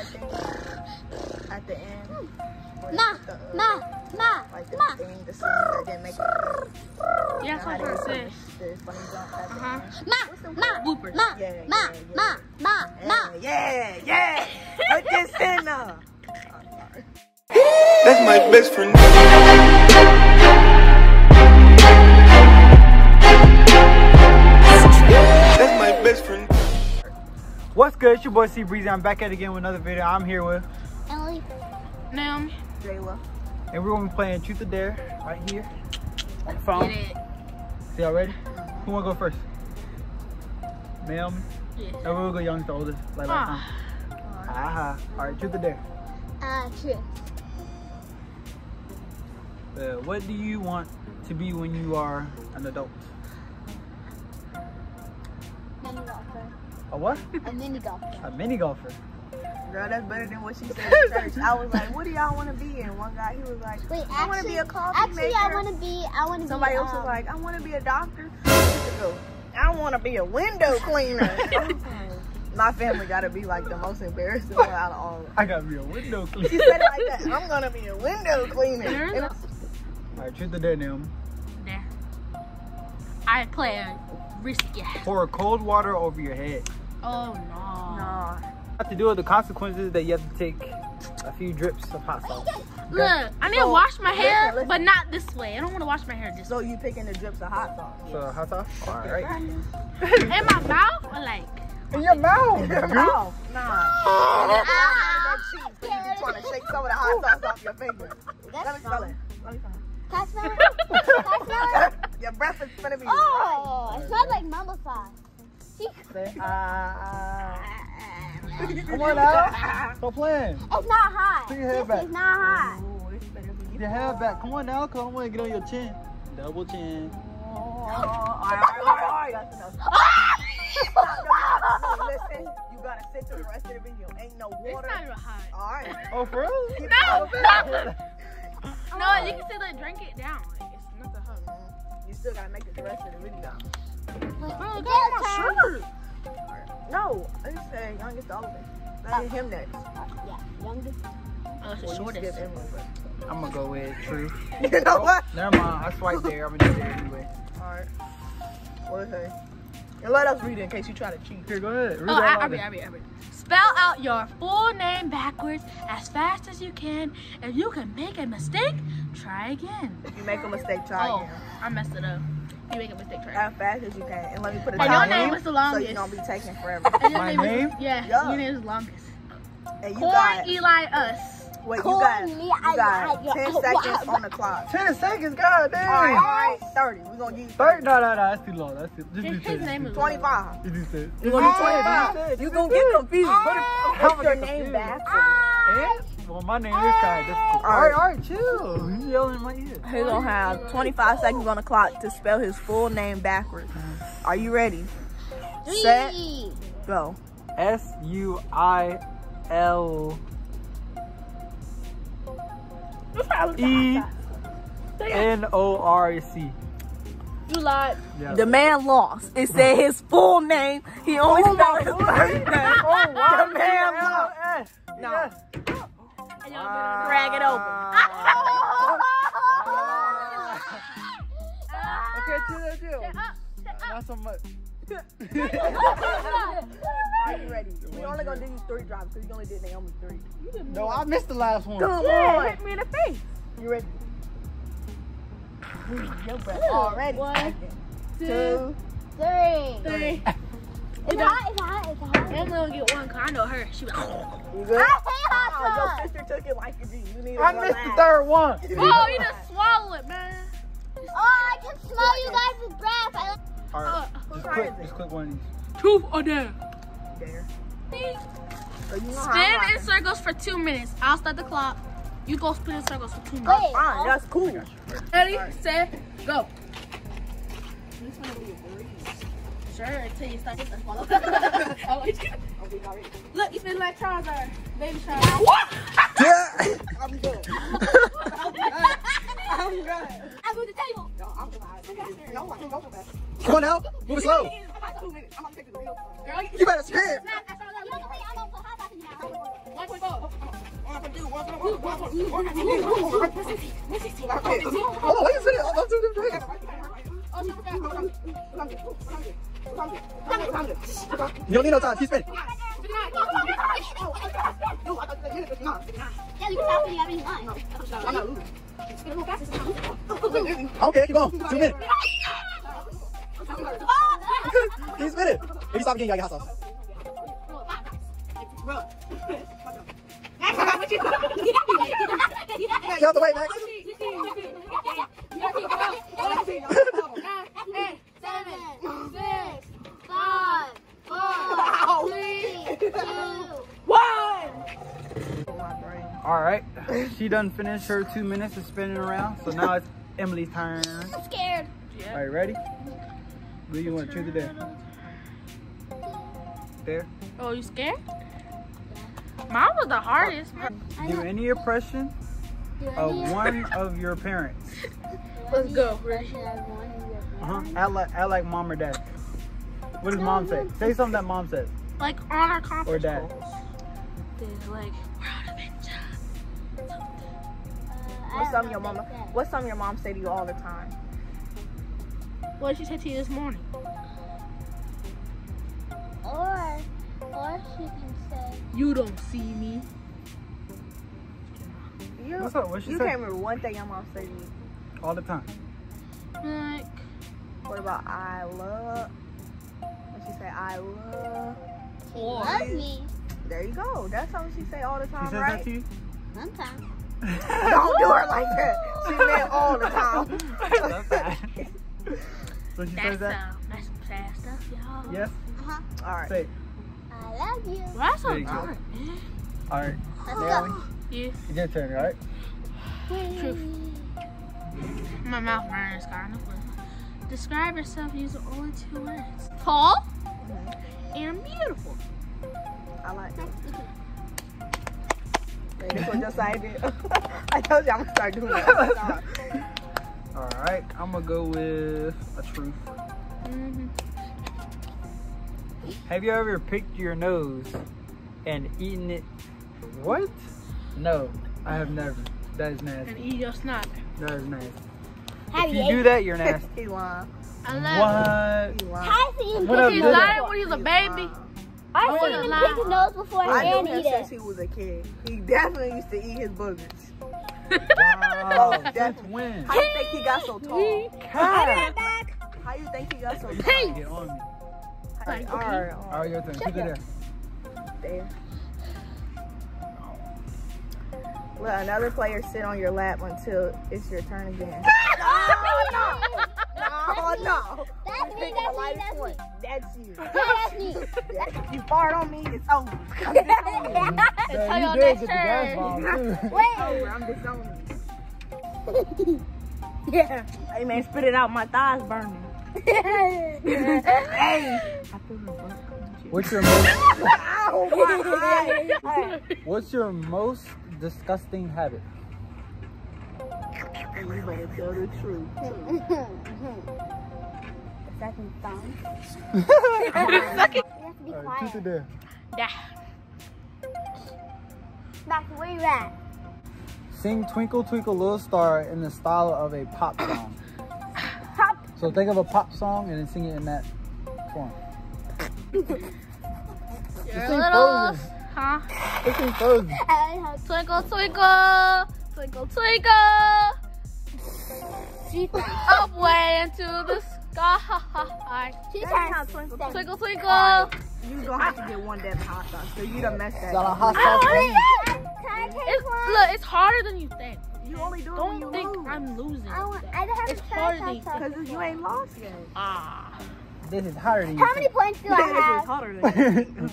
that thing at the end? Where Ma, the, uh, ma, ma, Like the ma. thing, the scene that didn't make it. Yeah, that's what I finish said. the funny jump at Uh-huh. end. Ma, What's the ma, Bloopers. ma, Yeah, ma, yeah, ma, ma, ma. Yeah, yeah, yeah. Put this in there. That's my best friend. What's good? It's your boy C Breezy. I'm back at it again with another video. I'm here with, Emily. Naomi, Jayla. and we're gonna be playing Truth or Dare right here on the phone. get it. See y'all ready? Who wanna go first? Naomi. Yeah. And we'll go young to oldest, like last time. Ah, Aha. All right, Truth or Dare. Uh, truth. Uh, what do you want to be when you are an adult? A what? A mini golfer. A mini golfer. Girl, that's better than what she said in church. I was like, what do y'all want to be? And one guy, he was like, Wait, I want to be a coffee actually, maker. I want to be. I want to be. Somebody else was um, like, I want to be a doctor. I used to want to be a window cleaner. I was like, My family got to be like the most embarrassing one out of all of them. I gotta be a window cleaner. She said it like that. I'm going to be a window cleaner. There And is All right, Truth or Dare, Naomi. there. I play a risky. Pour cold water over your head. Oh no. Nah. Have to do with the consequences that you have to take a few drips of hot sauce. Look, I need to wash my hair, listen, listen. but not this way. I don't want to wash my hair this way. So you picking the drips of hot sauce? So hot sauce. All right. In my mouth or like? In your mouth. Your mouth. Nah. Ah, That cheese. You just trying to shake some of the hot sauce off your finger. Let me smell it. Let me smell it. Can I smell it? Can I smell it? Your breath is gonna be Oh, it smells like mumble sauce. See? Come on now. Stop playing. It's not hot. Put your head This back. is not hot. Ooh, this better be. Your hair back. Come on now, cause I want to get on your chin. Double chin. Oh, all right, all right, all right, that's enough. No, listen, you gotta sit through the rest of the video. Ain't no water. It's not even hot. All right. Oh, for real? Keep No, it stop going. it. No, you can still like drink it down. Like it's not that hot. You still gotta make it the rest of the video. Bro, It's get my shirt. No, I just said youngest Oliver. Let him next. Yeah, youngest. Oh, it's the Well, shortest. Emily, but- I'm gonna go with truth. You know what? Never mind. I swiped there. I'm gonna do there anyway. Alright. What is it? And let us read it in case you try to cheat. Here, go ahead. Read Oh, that I, out I'll be, there. I'll be, I'll be. Spell out your full name backwards as fast as you can. If you can make a mistake, try again. If you make a mistake, try Oh, again. I messed it up. You make a mistake, try. As fast as you can. And let me put a And your name in, was the So you're gonna be taking forever. And your My is- name? yeah, Yeah. your name is the longest. And you Corn got, Eli Us. wait, you got, Eli, you got Eli, 10 Eli. seconds on the clock. 10 seconds, god damn. Alright, alright, 30. We're gonna give you 30? No, no, no. That's too long. That's too, just His, his name is 25. You do 10. You're gonna do Ah, 25. You're gonna get confused. Put, it, put your name confused. back. And? Well, my name is kind of difficult. Alright, alright, chill. You yelling in my ear. He's gonna have 25 seconds on the clock to spell his full name backwards. Are you ready? Set. Go. S U I L E N O R C. You lied. Yeah. The man lost. It said his full name. He only oh spelled his first name. Oh, wow. The man lost. No. Yes. And y'all been on Drag it open. Okay, chill, chill. Shut up, shut up. Not so much. Are you ready? We only gonna do you three drops because you only did Naomi three. No, I missed the last one. Come Yeah, on. hit me in the face. You ready? Your breath already. One, Two. Three. Three. I'm gonna get one, cause I know her. She be like, You oh, good? I hate hot Oh, your sauce. sister took it like a G. You need to I go missed the third one. oh, you just swallow it, man. Oh, I can smell you guys' breath. I All right, Whose just turn click, is just click one of these. Truth or dare? There. So you know Spin in circles for two minutes. I'll start the clock. You go spin in circles for two minutes. Wait. Fine, that's cool. Ready, set, go. Sure, until you start getting swallow. oh, wait. Look, you spin like Charizard. Baby Charizard. Yeah. I'm good. I'm good. I moved the table. No, I'm good. No, I can go for that. Come on now. Move it slow. I'm about two minutes. I'm about to take the video. Girl, You better spin. You don't think I'm gonna put hot sauce in your mouth. One, Hold on, wait a minute. I'm doing it You don't need no time. Keep spinning. Yeah, you can tell me everything on. Okay, keep going. Two minutes. Keep spinning. If you stop again, you gotta get hot sauce. Get out the way, Max. Seven, six, five, four, three, two, All right. She done finished her two minutes of spinning around. So now it's Emily's turn. I'm scared. All right, ready? What do you want? Choose it there. There. Oh, you scared? Mine was the hardest. Do any impression of one of your parents. Let's go. Ready? Uh-huh. Act like, act like mom or dad. What does mom say? Say something that mom says. Like on our conference Or dad. calls. They're like, we're out of it. What's something your mama? What's something your mom say to you all the time? What did she say to you this morning? Or, or she can say, You don't see me. You, What's up? What she you say? can't remember one thing your mom said to you. All the time. Like, What about I love? When she say I love, she loves me. there you go. That's something she say all the She time, says right? that to you? Sometimes. Don't do her like that. She meant all the time. That's bad. so she that's says that? uh, that's some sad stuff, y'all. Yes? Uh-huh. all right. Say it. I love you. Well, that's so There you go. dark, man. All right. Let's Naomi, go. Yeah, it's your turn, all right? truth. My mouth burns kind of. But Describe yourself using only two words. Tall and beautiful. I like that. Wait, This was just I did. I told you I'm gonna start doing that. all the time. All right. I'm going to go with a truth. Mm-hmm. Have you ever picked your nose and eaten it? What? No, I have never. That is nasty. And eat your snot. That is nasty. Have If you you do that, you're nasty. He. I love What? He. I've seen him What pick up, his He's Dada? nose. lying when he's a baby. I've I seen him pick his nose before I and knew him eat since he was a kid. He definitely used to eat his boogers. Wow. Oh, Since when? How you think he got so tall? Cat. How do you think he got so tall? Get on me. Like, All right, All all right, your turn. Keep it there. there. Let another player sit on your lap until it's your turn again. Ah! Oh, no. Oh no. That's me, that's me, that's me. That's you. That's me. You fart on me, it's over. I'm disowning you. Yeah, tell you y'all did next turn. Wait. I'm disowning yeah. Hey man, spit it out. My thighs burning. hey. I feel the butt coming. What's your most oh Ow, eye. What's your most disgusting habit? Hey, you better tell the truth. Second thumb. You have to be quiet. keep it there. Yeah. Max, where you at? Sing "Twinkle Twinkle Little Star" in the style of a pop song. Pop. So think of a pop song and then sing it in that form. You're Just a little, Frozen. huh? Sing Frozen. Twinkle, twinkle, twinkle, twinkle. She's Up way into the sky. She's That's twinkle, Twinkle, twinkle. You gonna have to get one damn hot sauce. So you done messed that Got a up. hot sauce. don't thing. Can I It's, look, it's harder than you think. You only do it when you Don't think lose. I'm losing. I, want, I don't have It's a try harder than you hot. Because you ain't lost yet. Ah. This is harder than you. How many points do I This is have? hotter than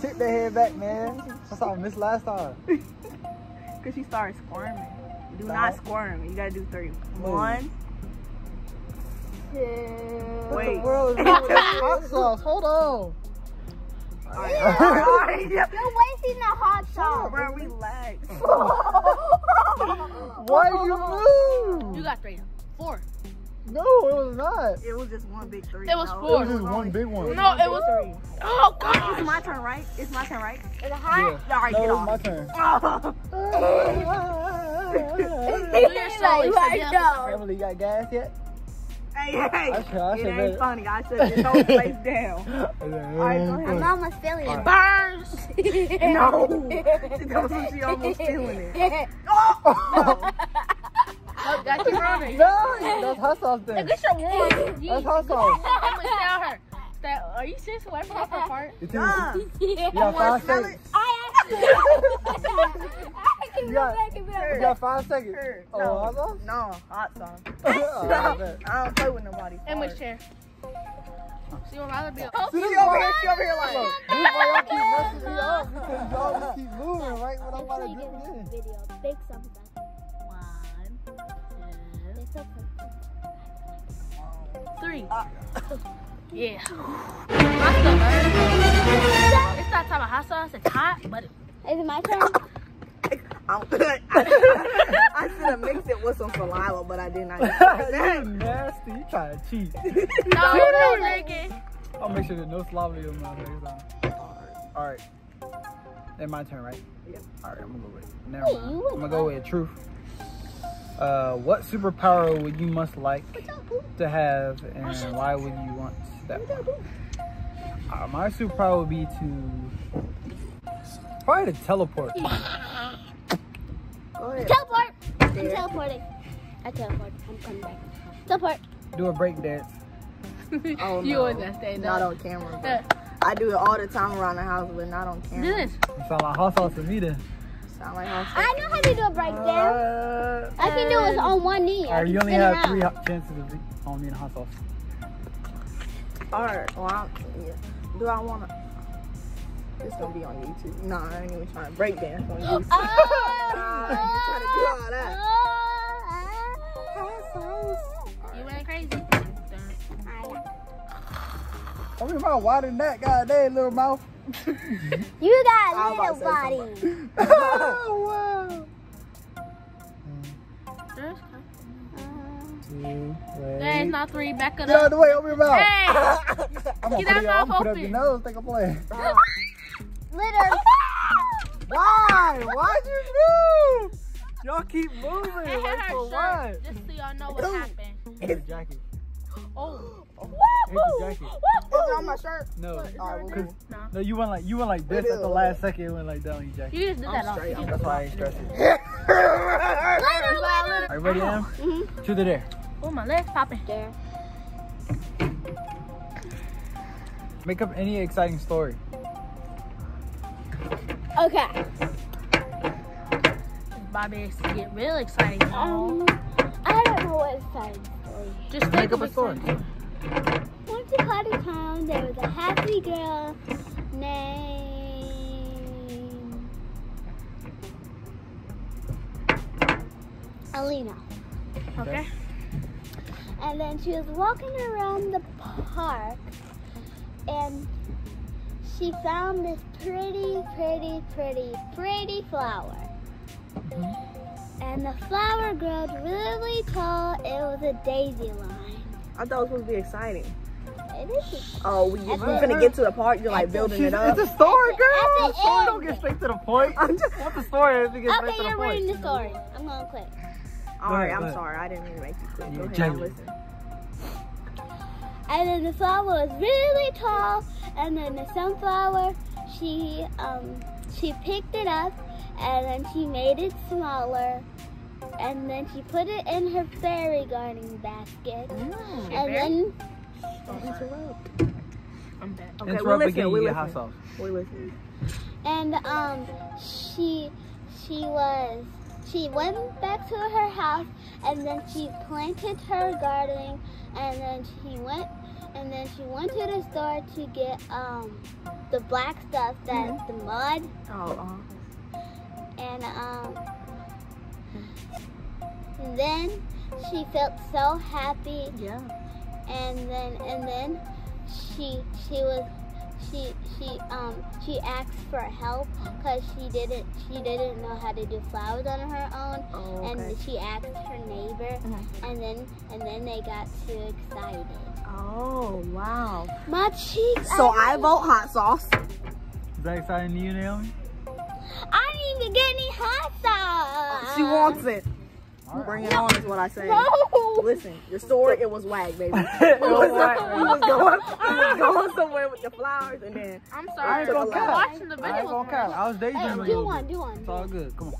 Tip that head back, man. That's how I missed last time. Because she started squirming. Do Stop. not squirm. You gotta do three. One. Two. What Wait. the world is wrong with hot sauce? Hold on. Alright. You're wasting the hot sauce. Bro, relax. Why you move? You got three. Four. No, it was not. It was just one big three. It was no. It was just one big one. No, it was. three. Oh It's God. my turn, right? It's my turn, right? Is it Yeah. hot? All right, no, get it off. my turn. Do your slowly. so Right, yeah. Emily, you got gas yet? Hey, hey. I should- I it ain't bet. funny. I said just whole place down. right, go ahead. I'm almost feeling it. Burns. No. She told me she almost feeling it. Oh, got you running. No, that's hot sauce then. Get your warm. That's hot sauce. Emily, tell her. That, are you serious? Why from her part? You two- Ah, you got wanna five smell seconds. I can You go got, back and be you got five seconds. Sure. Oh, No. hot sauce? No, hot sauce. Oh, I. I don't play with nobody. Emily's chair. She would rather be. See, She over here, she over here Look, like. this is why y'all keep messing me up because y'all just keep moving right when I'm about to Make it in. video. Big something. One, Big something. Three. Yeah. Hot stuff. It's not time of hot sauce. It's hot, but Is it my turn? I'm good. I should have mixed it with some saliva, but I did not. you nasty. You trying to cheat. no, no drinking. I'll make sure there's no saliva in my next time. All right. It's my turn, right? Yep. All right, I'm gonna go with. Never Wait, mind. you I'm gonna go with truth. Uh, what superpower would you most like to have, and why would you want that? Uh, my superpower would be to probably to teleport. Go ahead. Teleport. I'm teleporting. I teleport. I'm coming back. Teleport. Do a break dance. Oh, You no. always gotta stay Not there. on camera. But I do it all the time around the house, but not on Do camera. this. You sound like hot sauce to me then. Sound like house. I know how to do a breakdown. Uh, I can do it on one knee. I Alright, you only have three hot chances of be- on me and hot sauce. All right. Well, I'm, yeah. do I want to? It's gonna be on YouTube. No, I ain't even trying to break dance on YouTube. Oh, Nah, you trying to do all that. You ain't crazy. I mean, my wider than that, goddamn little mouth. You got I was little about to say body. oh, wow. There's Two, There's wait. not three. Back it Get out up. the way, open your mouth. Hey! I'm gonna Get put, that it, I'm gonna mouth put up your nose, think I'm playing. Literally. Why? Why'd you move? Y'all keep moving. It hit Like her shirt. what? Just so y'all know what happened. Here's the jacket. Oh. Here's the jacket. Is it on my shirt? No. All right, well, Cause, cool. No. no, you went like you went like this at the last second. It went like down your jacket. You just did that I'm off. straight. I'm That's why I ain't stressing. Literally. Are you ready, Em? Mhm. To the there. Oh, my legs popping. There. Make up any exciting story. Okay. Bobby is to get real exciting. Um, I don't know what exciting story. Just Make think up a story. Once upon a time, there was a happy girl named Alina. Okay. And then she was walking around the park and she found this pretty, pretty, pretty, pretty flower. Mm-hmm. And the flower grew really tall. It was a daisy line. I thought it was supposed to be exciting. It is. Oh, we, we're the- gonna get to the part. You're like building She's- it up. It's a story, At girl. the- at the story end. don't get straight to the point. I just want the story to get straight Okay, to the you're point. reading the story. I'm gonna quit. All right, I'm sorry. I didn't mean to make you quit. Go ahead. I'm listening. And then the flower was really tall, and then the sunflower, she um she picked it up, and then she made it smaller, and then she put it in her fairy garden basket, Mm. and then Don't interrupt. I'm dead. Okay, Interrupt we're again, listening. you We're get hot listening. We're listening. and um she she was she went back to her house, and then she planted her garden, and then she went. And then she went to the store to get um, the black stuff that's the mud. Oh, uh, and um and then she felt so happy. Yeah. and then and then she she was she she um she asked for help because she didn't she didn't know how to do flowers on her own, Oh, and she asked her neighbor, Mhm. and then and then they got too excited. Oh, wow. My cheeks. So I vote hot sauce. Is that exciting to you, Naomi? I didn't even get any hot sauce. She wants it. All right. Bring it on is what I say. No. Listen, your story, it was wag, baby. It was whack, You was going, you was going somewhere with the flowers and then I'm I sorry. ain't gonna I'm watching the I ain't video. gonna cap. I was daydreaming a Hey, do one, do one. It's all good. Come on.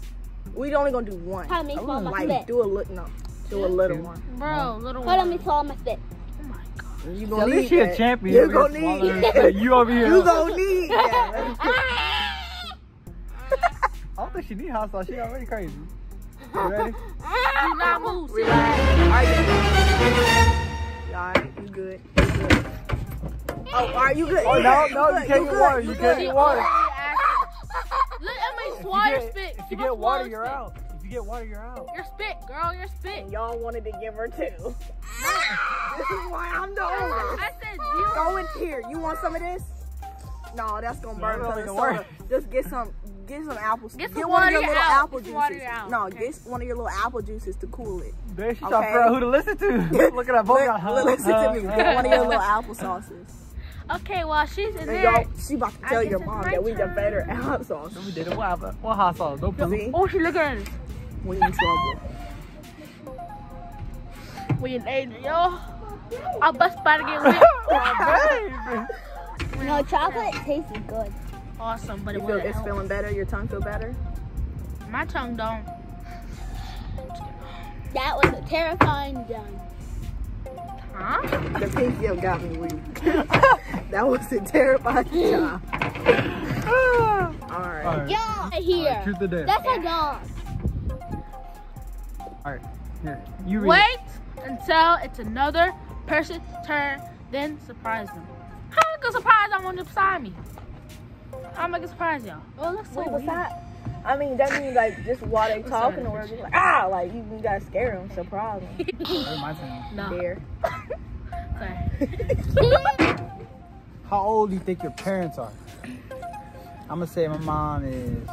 we only gonna do one. Hold on, me I swallow my wouldn't Like, spit. do a look, no. Do a little one. Bro, little Hold on, me one. swallow my spit. Oh my god. You At gonna least need she a champion. You over gonna here need swallowing her spit. You over here. You gonna need that. I don't think she need hot sauce. She already crazy. You ready? Do not move. See? Alright, you alright? You good? You good? Oh, alright, you good? Oh, no, no, you good, can't get water. You can't get water. Look at If swallow you your spit. if you get water, you're out. If you get water, you're out. You're spit, girl. You're spit. Y'all wanted to give her two. this is why I'm the owner. I said you. Go in here. You want some of this? No, that's gonna burn No, because it it's don't soda. work. Just get some, get some apples. Get some get one of your little out. apple Get juices. No, okay. get one of your little apple juices to cool it. There she trying to Okay. figure out who to listen to. Look at that both Li- got listen to me. Uh, get one of your uh, little apple sauces. Okay, well she's in there. she about to tell your mom that we the turn. better apple sauce. We did it. What happened? What hot sauce? Don't put See, Oh, she looking at us. we in trouble. We in danger, yo. Our bus about to get lit. Oh. No, chocolate tastes good. Awesome, but it feel it's help. feeling better. Your tongue feel better. My tongue don't. That was a terrifying jump. Huh? The pink gift got me weak. that was a terrifying job. All right. All right. Yeah, here. Truth or dare? That's a dog. All right. Here. You read. Wait until it's another person's turn, then surprise them. How am I gonna surprise someone beside me? How am gonna surprise y'all? Oh, it looks so Wait, what's weird. that? I mean, that means like just while they talking or just like ah, like you, you gotta scare them, surprise them. It's my turn. No. There. How old do you think your parents are? I'm gonna say my mom is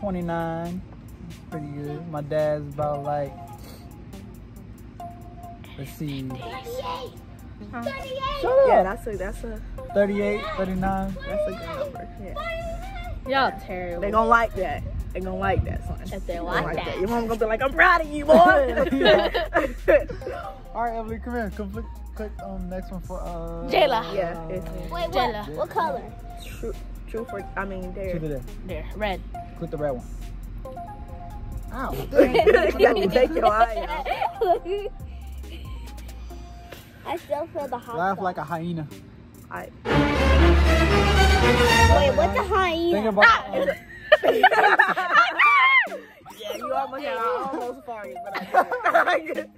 29. Pretty good. My dad's about like, let's see, Yeah, that's a that's a 38, 39. that's a good number. Yeah. Y'all terrible. They gonna like that. They gonna like that, son. If they They like gonna that. Your mom gonna be like, I'm proud of you, boy. All right, Emily, come here. Come click, click on the next one for uh. Jayla. yeah, it's Wait, Jella. what? What color? true. True for I mean, there. or dare? There, red. Click the red one. Ow. you take your eye out. I still feel the hot Laugh sauce. like a hyena. I, Wait, what's a hyena? Think about. um, yeah, you almost had I almost farted, but I did.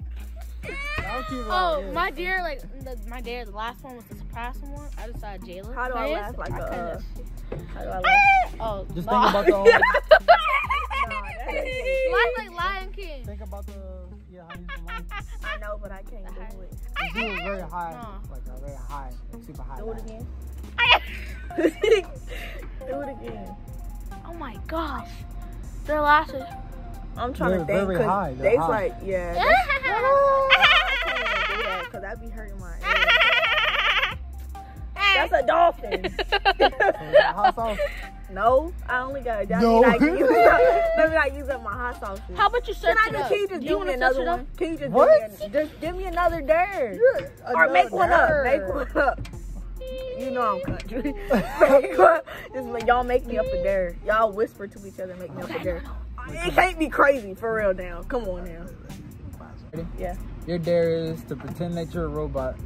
I'll it Oh, on, yeah. my dear, like the, my dear, the last one was the surprise one. I just saw Jayla. How do I laugh like a? kinda- Uh, how do I laugh? Oh, Just no. think about the. Nah, Laugh like Lion King. think about the. Yeah, how you do mine. I know, but I can't do it. Just do it very high, Uh. like a very high, like super high. Do it again. do it again. Oh my gosh. Their lashes. I'm trying They're to think very because high, they're they's high. like, yeah. that's- I can't do that because that be hurting my ear. That's a dolphin. So is that hot sauce. no, I only got that No. mean I can use up, I use up my hot sauce. How about you search Can it I up? just, can you just Do give me another it one? Can you just What? give me, just give me another dare? Or make one up. Make one up. You know I'm country. Just make, y'all make me up a dare. Y'all whisper to each other, make me up a dare. It can't be crazy for real now. Come on now. Ready? Yeah. Your dare is to pretend that you're a robot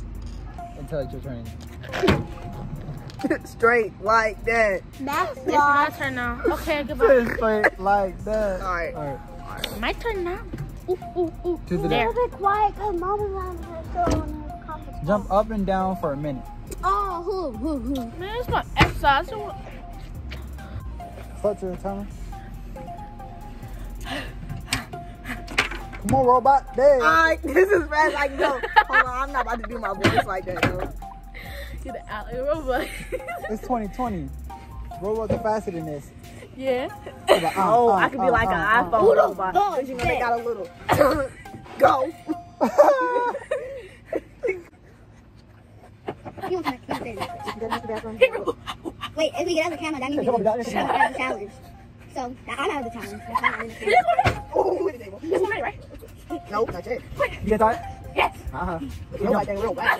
until it's your turn. Straight like that. Max It's my turn now. Okay, goodbye. Straight like that. All right. All right. my turn now. Ooh, ooh, ooh. To the There. Little bit quiet because Mama's on her phone on her conference. Jump up and down for a minute. Oh, who, who, who? Man, it's my exercise. So- Foot to the timer. Come on, robot. There. Alright, this is fast I can go. Hold on, I'm not about to do my voice like that though. See the out like a robot. It's 2020. Robots are faster than this. yeah. Like, uh, Oh, uh, I could be uh, like an iPhone Who the robot. fuck 'cause you know they got a little go. You don't have to say that. Wait, if we get out of the camera, that means we Come on, can guys. out the challenge. So, I'm out of the challenge. That's not in the challenge. Oh, the table. This one ready, right? No, not yet. You get that? Yes. Uh-huh. Nobody think real bad.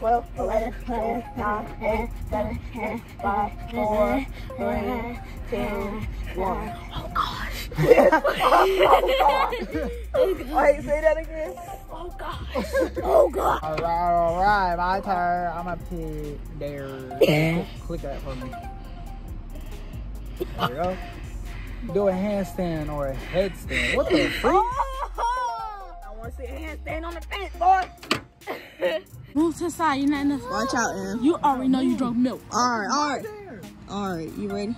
14, 13, 12, 11, 12, 9, 8, 7, 6, 5, 4, 3, 2, 1. Oh, gosh. Wait, say that again. Oh gosh. Oh, God. All right, all right, my turn. I'm up to there. Click that for me. There we go. Do a handstand or a headstand. What the freak? I want to see a handstand on the fence, boy. Move to the side. You're not enough. Watch out, Em. You already know you drunk milk. All right, all right. All right, you ready?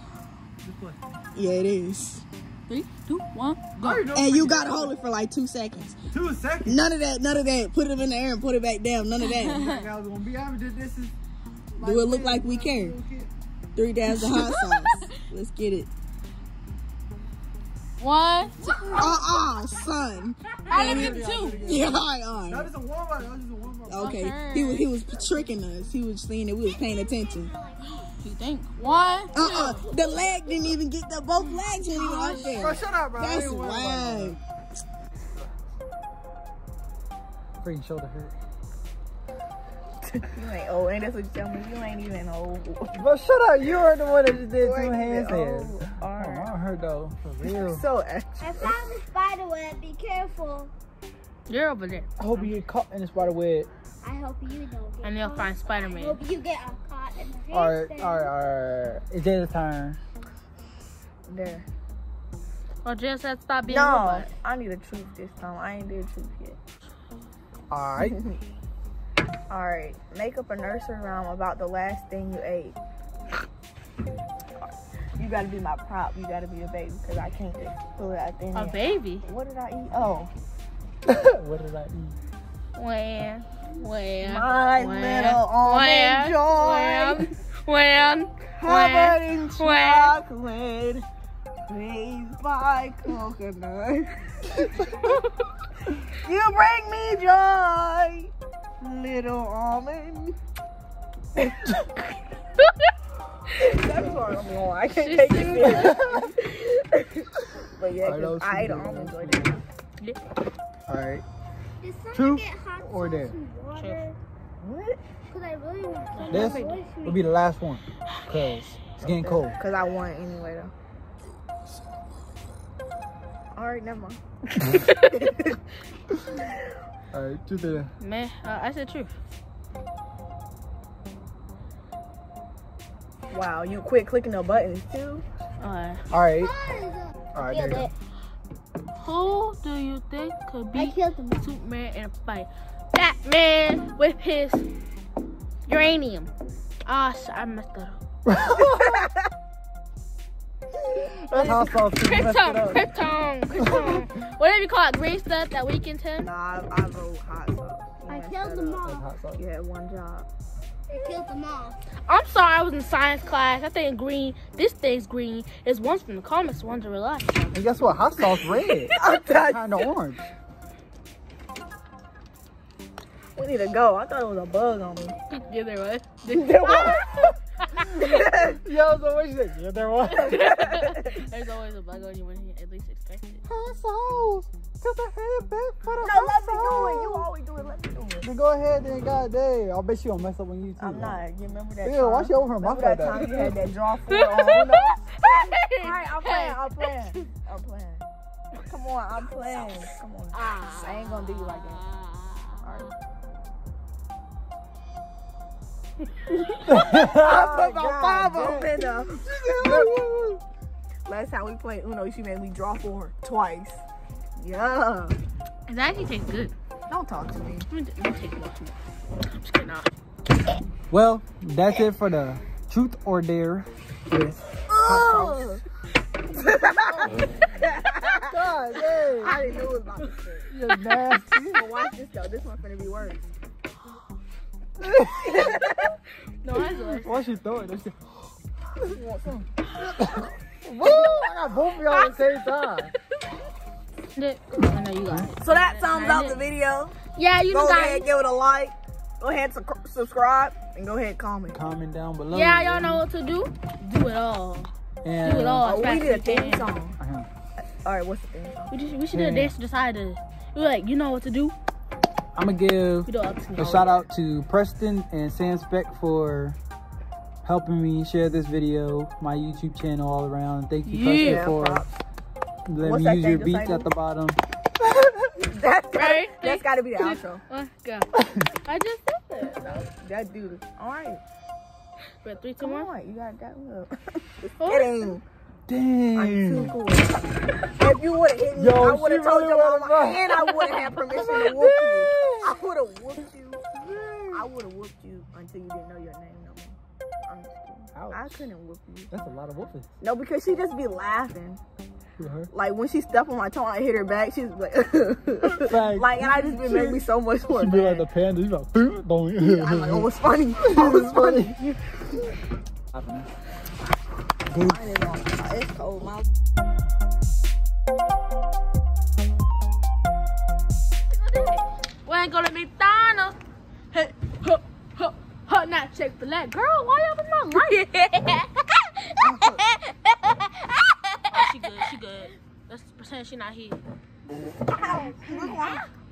Yeah, it is. Three, two, one, go. And you gotta hold it for like two seconds. Two seconds. None of that, none of that. Put it in the air and put it back down. None of that. I was gonna be average. This is. Do it look like we care? Three dabs of hot sauce. Let's get it. One, two. Uh-uh, son. I live in two. Yeah, all right, all right. That is a warm up. That is a warm up. Okay, he was he was tricking us. He was saying that we was paying attention. You think? One. Uh-uh, the leg didn't even get the both legs when he was up Bro, there. shut up, bro. That's ain't worried about wild. that. Freaking shoulder hurt. You ain't old, ain't that's what you tell me? You ain't even old. But shut up. You are the one that just did two ain't hands even there. old. Oh, Alright. I heard though. For real. So extra. I found the spider web. Be careful. You're over there. I hope you get caught in the spider web. I hope you don't get And you'll find I Spider-Man. hope you get caught in the Alright, handstand. alright, alright. It's Jay's turn. There. Well, just said stop being No, robot. I need a truth this time. I ain't did truth yet. Alright. All right, make up a nursery rhyme about the last thing you ate. You gotta be my prop. You gotta be a baby because I can't just pull it out there. A baby. What did I eat? Oh, what did I eat? When? When? my when, little almond joy, When? When? covered in when? chocolate, raised by coconut. you bring me joy, little almond. That's what I'm on. I can't take it but yeah, Alright, that 'cause was I ate an pretty almond good. joy today. Alright. Did someone Truth get hot or sauce dare? and water? What? I really want. This will be the last one. Cause it's getting cold. Cause I won anyway though. All right, never mind. Alright, to the Man, uh, I said truth. Wow, you quit clicking the buttons too. Uh, Alright. I Alright, there you go. who do you think could I be killed him. Superman in a fight? Batman with his uranium. Ah, sh- I messed that up. That's how sauce too. Messed it Krypton. Krypton, Krypton. Whatever you call it, green stuff that weakens him. Nah, I, I vote hot sauce. I killed them all. hot sauce. You had one job. I killed them all. I'm sorry, I was in science class. I think green. This thing's green. Is one's from the comics, one's a real life. And guess what? Hot sauce red. I thought kind of orange. we need to go. I thought it was a bug on me. yeah, there was. There was. Yo, so what you said? Yeah, there was. There's always a bug on you when you at least expect it. Hot sauce. Got the head back for the No, let me do it. You always do it. Let me do it. Then go ahead then, goddamn. I'll bet you don't mess up on you too. I'm not. You remember that? Yeah, time? watch your over my Remember that time that. you had that draw four on? No? Alright, I'm playing. I'm playing. I'm playing. Come on, I'm playing. Come on. Ah. I ain't gonna do you like that. Alright. I put my five up in there. Last time we played Uno, she made me draw four twice. Yeah. It actually tastes good. Don't talk to me. Let me, take one. I'm just kidding. Nah. Well, that's it for the truth or dare with hot sauce. God dang. I didn't know it was about to shit. You're nasty. But watch this though. This one's gonna be worse. No, that's worse. Why she throw it? That shit- You? Woo! I got both of y'all at the same time. I know you got it. So that sums up the video. Yeah, you Go ahead, it. give it a like. Go ahead, su- subscribe, and go ahead, comment. Comment down below. Yeah, y'all know what to do. Do it all. And, Do it all. Oh, we fast need a as you theme song. Uh-huh. All right, what's the theme song? We, just, we should do a Yeah. dance to decide to. We like, you know what to do. I'm gonna give We do it up to a shout out to Preston and Sam Speck for helping me share this video, my YouTube channel all around. Thank you, Yeah, Preston, for props. letting What's me use your beats at the bottom. That's gotta, Right? that's gotta be the outro. Oh, Let's go. I just said that. That dude. All right, But three, two, come one. on, you got that up. Oh. Kidding. I'm too Dang. cool. If you would have hit me, Yo, I would have told really your mama, and I would have had permission to whoop you. I would have whooped you. I would have whooped you until you didn't know your name no more. I'm just kidding. Ouch. I couldn't whoop you. That's a lot of whooping. No, because she just be laughing. Like when she stepped on my toe, I hit her back. She's like, Like- like, and I just been make me so much more. She be like the panda. You like, don't. I'm like, oh, it's funny. Oh, it's funny. Mine is on. It's cold. My We ain't going to McDonald's. Hey, huh, huh, huh, not Chick fil A. Girl, why you up in my life? oh, she good, she good. Let's pretend she not here.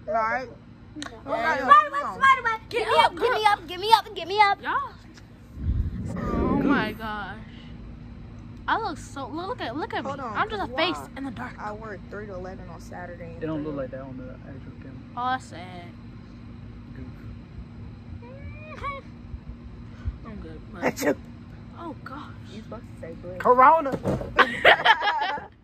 right. Get Give me up, give me up, give me up, give me up. Y'all. Oh my gosh. I look so look at look at me. On, I'm just a face why? in the dark. I work three to eleven on Saturday. and It don't look like that on the actual camera. Oh, that's sad. I'm good. but- you oh gosh. supposed to say bread. Corona.